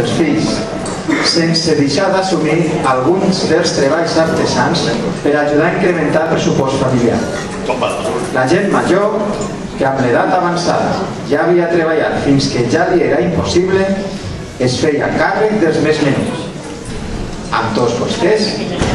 els fills, sense deixar d'assumir alguns dels treballs artesans per ajudar a incrementar el pressupost familiar. La gent major, que amb l'edat avançada ja havia treballat fins que ja li era impossible, es feia càrrec dels més menuts. Amb tots vostès,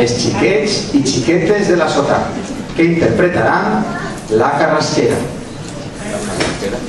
els xiquets i xiquetes de la sota, que interpretaran la carrasquera. quan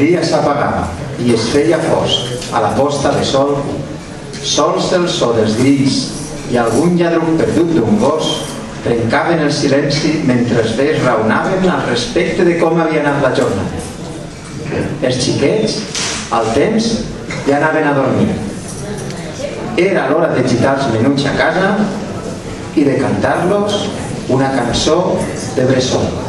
dia s'apagava i es feia fosc a la posta de sol, sols el so dels grills i algun lladruc perdut d'un gos trencaven el silenci mentre els vells raonaven al respecte de com havia anat la jornada. Els xiquets, al temps, ja anaven a dormir. Era l'hora de gitar els menuts a casa i de cantar-los una cançó de bressol.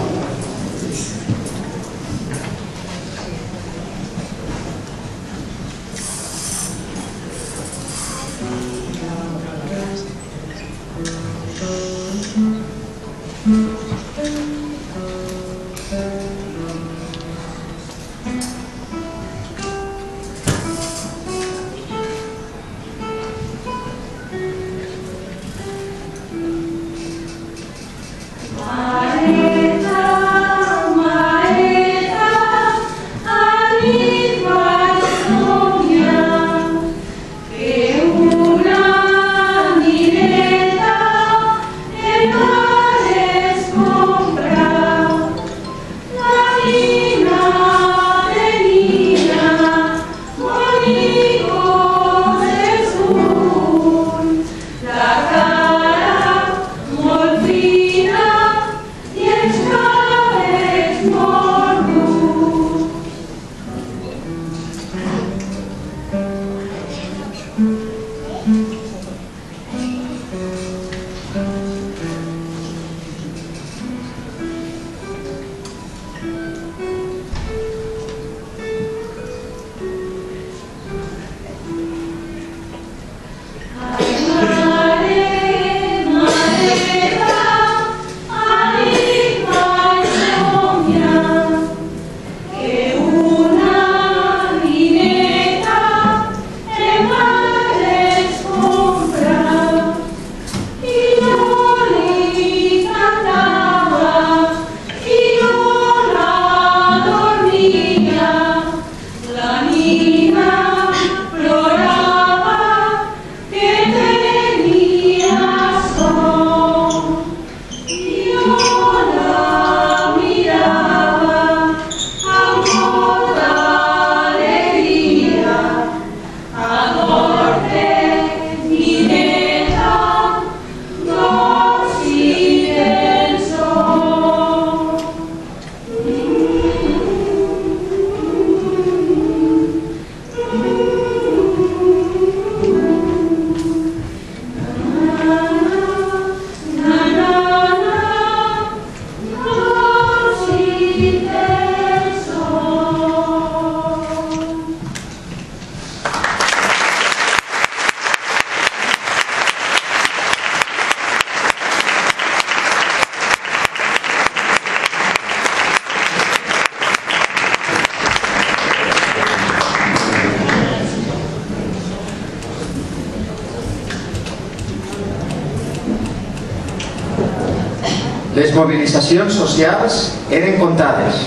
Mobilitzacions socials eren comptades.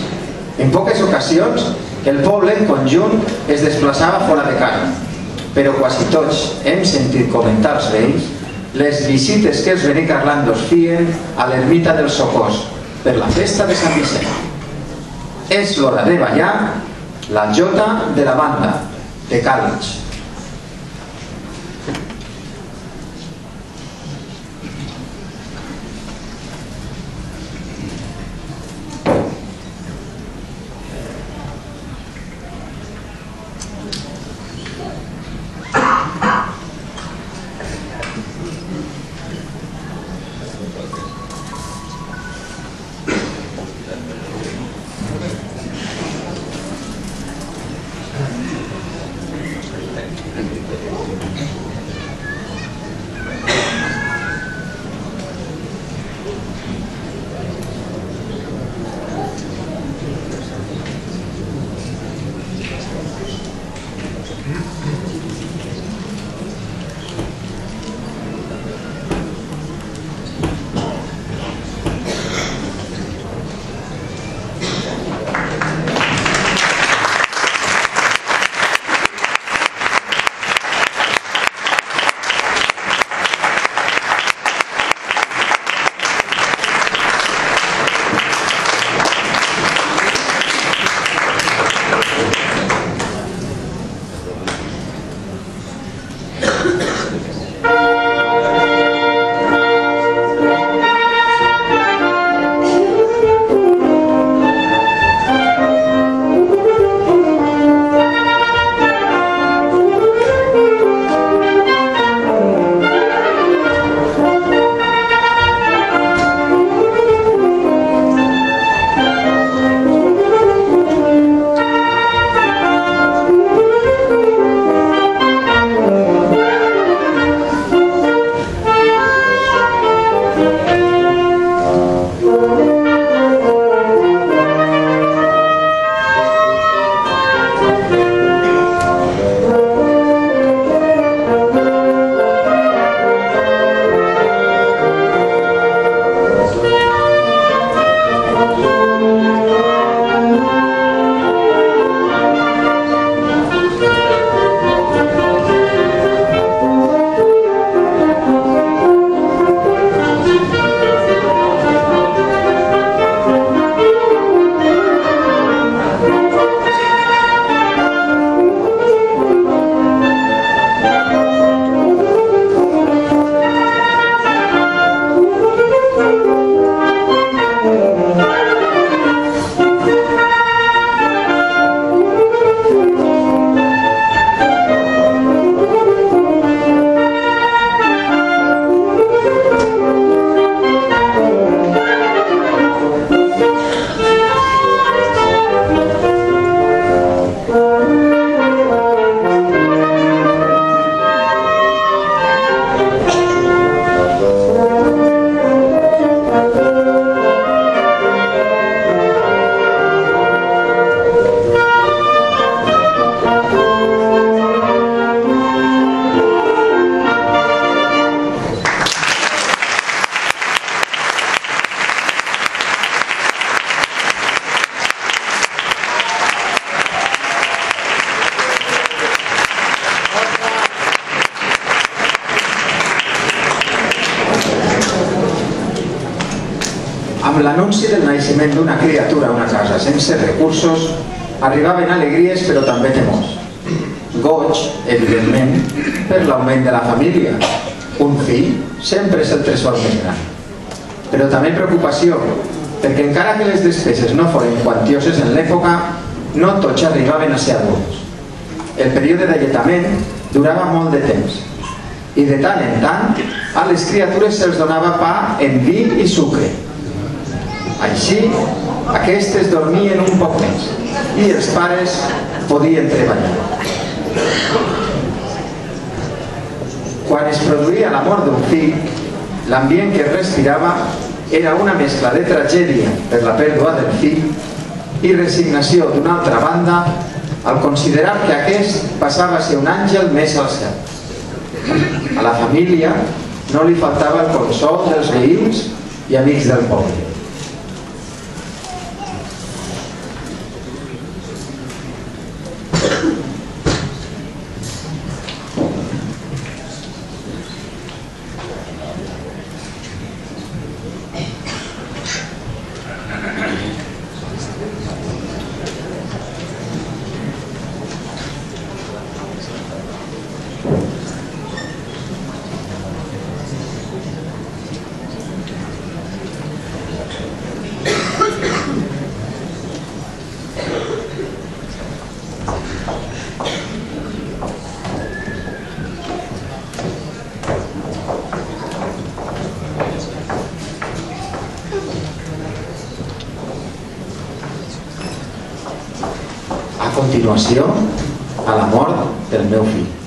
En poques ocasions, el poble en conjunt es desplaçava fora de casa, però quasi tots hem sentit comentar veïns les visites que els benicarlandos fien a l'ermita del Socors per la festa de Sant Vicent. És l'hora de ballar la jota de la banda de Càlig. Sense recursos, arribaven alegries però també temors. Goig, evidentment, per l'augment de la família. Un fill sempre és el tresor més gran. Però també preocupació, perquè encara que les despeses no foren quantioses en l'època, no tots arribaven a ser adults. El període d'alletament durava molt de temps i de tant en tant a les criatures se'ls donava pa en vi i sucre. Així, aquestes dormien un poc més i els pares podien treballar. Quan es produïa la mort d'un fill, l'ambient que respirava era una mescla de tragèdia per la pèrdua del fill i resignació d'una altra banda al considerar que aquest passava a ser un àngel més al cel. A la família no li faltava el consol dels veïns i amics del poble. Continuació a la mort del meu fill.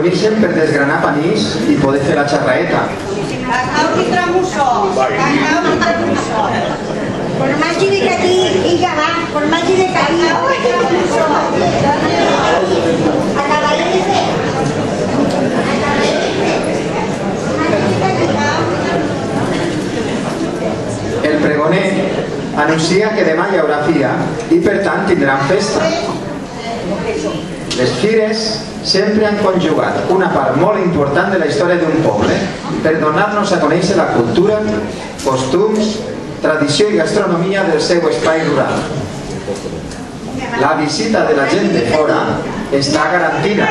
Reuneixen per desgranar panís i poder fer la xarraeta. Cacau i tramussó. Cacau i tramussó. Formatge de catí i gavà, formatge de catí. I tramussó. El pregoner anuncia que demà hi haurà fira i per tant tindran festa. Les fires sempre han conjugat una part molt important de la història d'un poble per donar-nos a conèixer la cultura, costums, tradició i gastronomia del seu espai rural. La visita de la gent de fora està garantida.